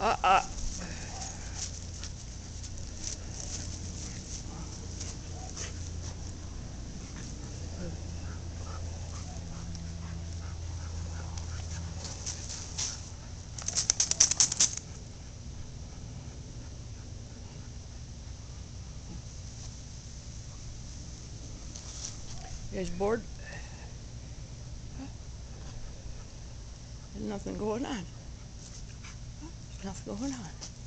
Uh, uh. You guys bored? There's nothing going on. Lass mal holen.